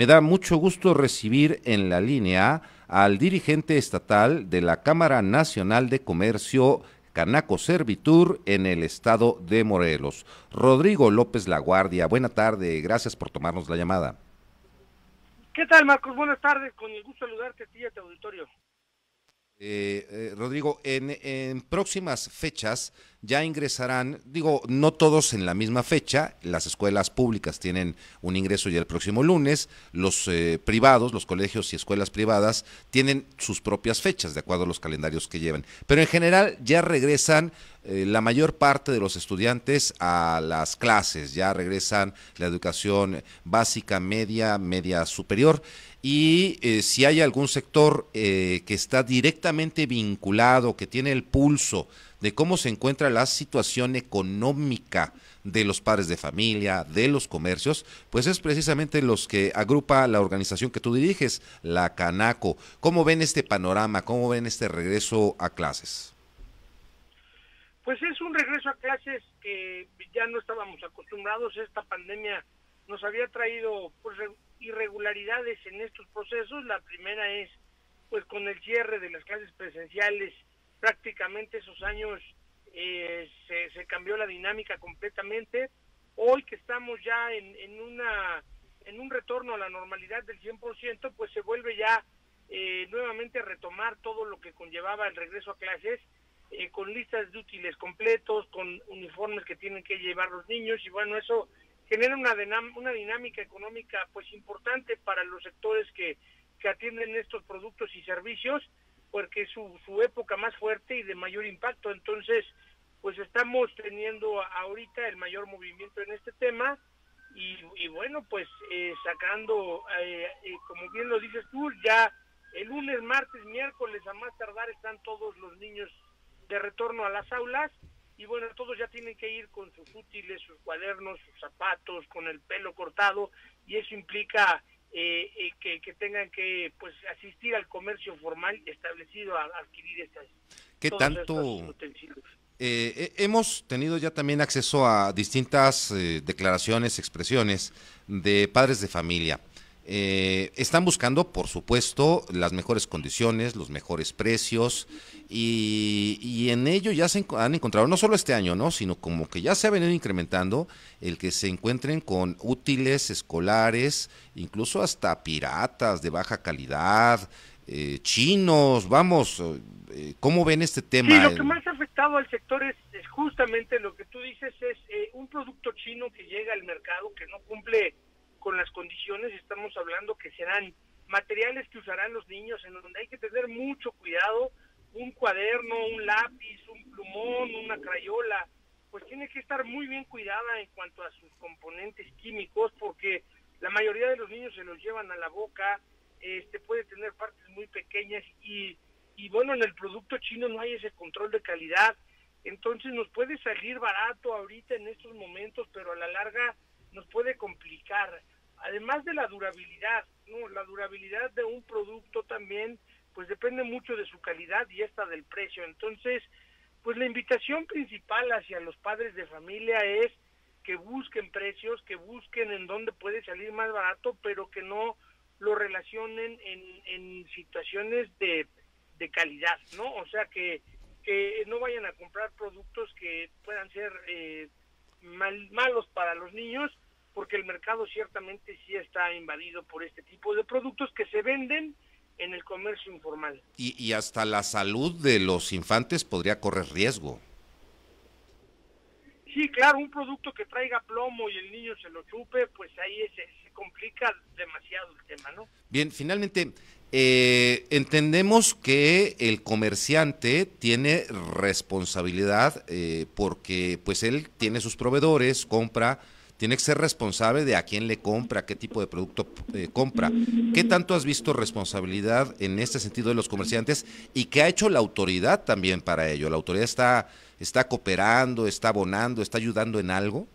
Me da mucho gusto recibir en la línea al dirigente estatal de la Cámara Nacional de Comercio Canaco Servitur en el estado de Morelos. Rodrigo López Laguardia, buena tarde, gracias por tomarnos la llamada. ¿Qué tal, Marcos? Buenas tardes, con el gusto de saludarte a ti y a tu auditorio. Eh, eh, Rodrigo, en, próximas fechas ya ingresarán, digo, no todos en la misma fecha, las escuelas públicas tienen un ingreso ya el próximo lunes, los eh, privados, los colegios y escuelas privadas tienen sus propias fechas de acuerdo a los calendarios que llevan, pero en general ya regresan la mayor parte de los estudiantes a las clases, ya regresan la educación básica, media, media superior. Y eh, si hay algún sector eh, que está directamente vinculado, que tiene el pulso de cómo se encuentra la situación económica de los padres de familia, de los comercios, pues es precisamente los que agrupa la organización que tú diriges, la Canaco. ¿Cómo ven este panorama? ¿Cómo ven este regreso a clases? Pues es un regreso a clases que ya no estábamos acostumbrados. Esta pandemia nos había traído pues, irregularidades en estos procesos. La primera es, pues con el cierre de las clases presenciales, prácticamente esos años eh, se, cambió la dinámica completamente. Hoy que estamos ya en, en, una, en un retorno a la normalidad del 100%, pues se vuelve ya eh, nuevamente a retomar todo lo que conllevaba el regreso a clases, eh, con listas de útiles completos, con uniformes que tienen que llevar los niños, y bueno, eso genera una, una dinámica económica pues importante para los sectores que, que atienden estos productos y servicios, porque es su, su época más fuerte y de mayor impacto. Entonces, pues estamos teniendo ahorita el mayor movimiento en este tema y, y bueno, pues eh, sacando, eh, eh, como bien lo dices tú, ya el lunes, martes, miércoles a más tardar están todos los niños de retorno a las aulas y bueno, todos ya tienen que ir con sus útiles, sus cuadernos, sus zapatos, con el pelo cortado y eso implica eh, eh, que, tengan que pues asistir al comercio formal establecido a, adquirir estas. ¿Qué tanto? Eh, hemos tenido ya también acceso a distintas declaraciones, expresiones de padres de familia eh, están buscando, por supuesto, las mejores condiciones, los mejores precios y, en ello ya se han encontrado, no solo este año, ¿no? sino como que ya se ha venido incrementando el que se encuentren con útiles escolares, incluso hasta piratas de baja calidad, eh, chinos, vamos, eh, ¿cómo ven este tema? Sí, lo que más ha afectado al sector es, es justamente lo que tú dices, es un producto chino que llega al mercado que no cumple condiciones, estamos hablando que serán materiales que usarán los niños, en donde hay que tener mucho cuidado, un cuaderno, un lápiz, un plumón, una crayola, pues tiene que estar muy bien cuidada en cuanto a sus componentes químicos, porque la mayoría de los niños se los llevan a la boca, este puede tener partes muy pequeñas y, y bueno, en el producto chino no hay ese control de calidad, entonces nos puede salir barato ahorita en estos momentos, pero a la larga nos puede complicar. Además de la durabilidad, ¿no? La durabilidad de un producto también, pues depende mucho de su calidad y esta del precio. Entonces, pues la invitación principal hacia los padres de familia es que busquen precios, que busquen en dónde puede salir más barato, pero que no lo relacionen en, en situaciones de, de calidad, ¿no? O sea, que, que no vayan a comprar productos que puedan ser eh, mal, malos para los niños, porque el mercado ciertamente sí está invadido por este tipo de productos que se venden en el comercio informal. Y, y hasta la salud de los infantes podría correr riesgo. Sí, claro, un producto que traiga plomo y el niño se lo chupe, pues ahí se, se complica demasiado el tema, ¿no? Bien, finalmente, eh, entendemos que el comerciante tiene responsabilidad eh, porque pues él tiene sus proveedores, compra, tiene que ser responsable de a quién le compra, qué tipo de producto eh, compra. ¿Qué tanto has visto responsabilidad en este sentido de los comerciantes y qué ha hecho la autoridad también para ello? ¿La autoridad está, está cooperando, está abonando, está ayudando en algo?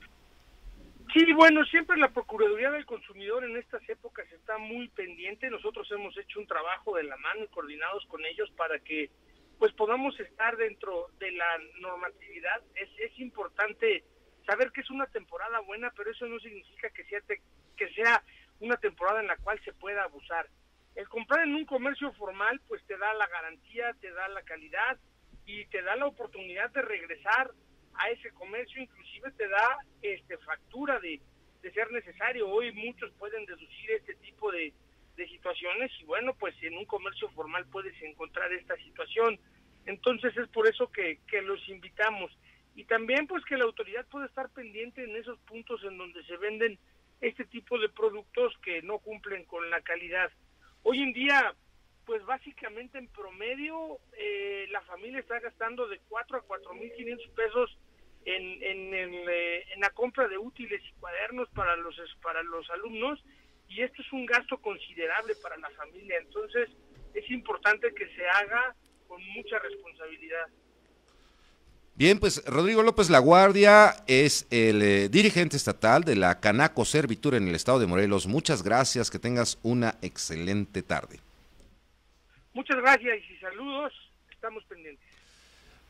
Sí, bueno, siempre la Procuraduría del Consumidor en estas épocas está muy pendiente. Nosotros hemos hecho un trabajo de la mano y coordinados con ellos para que pues podamos estar dentro de la normatividad. Es, es importante saber que es una temporada buena, pero eso no significa que sea, que sea una temporada en la cual se pueda abusar. El comprar en un comercio formal pues te da la garantía, te da la calidad y te da la oportunidad de regresar a ese comercio, inclusive te da este factura de, de ser necesario. Hoy muchos pueden deducir este tipo de, de situaciones y bueno, pues en un comercio formal puedes encontrar esta situación. Entonces es por eso que, que los invitamos. Y también pues que la autoridad puede estar pendiente en esos puntos en donde se venden este tipo de productos que no cumplen con la calidad. Hoy en día, pues básicamente en promedio, eh, la familia está gastando de 4 a 4 mil 500 pesos en, en, eh, en, la compra de útiles y cuadernos para los, para los alumnos y esto es un gasto considerable para la familia. Entonces, es importante que se haga con mucha responsabilidad. Bien, pues Rodrigo López Laguardia es el eh, dirigente estatal de la Canaco Servitur en el estado de Morelos. Muchas gracias, que tengas una excelente tarde. Muchas gracias y saludos, estamos pendientes.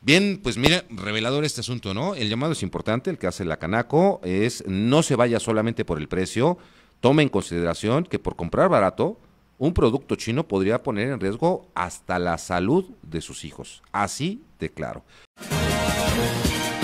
Bien, pues mire, revelador este asunto, ¿no? El llamado es importante, el que hace la Canaco es no se vaya solamente por el precio, tome en consideración que por comprar barato, un producto chino podría poner en riesgo hasta la salud de sus hijos. Así de claro. Thank you.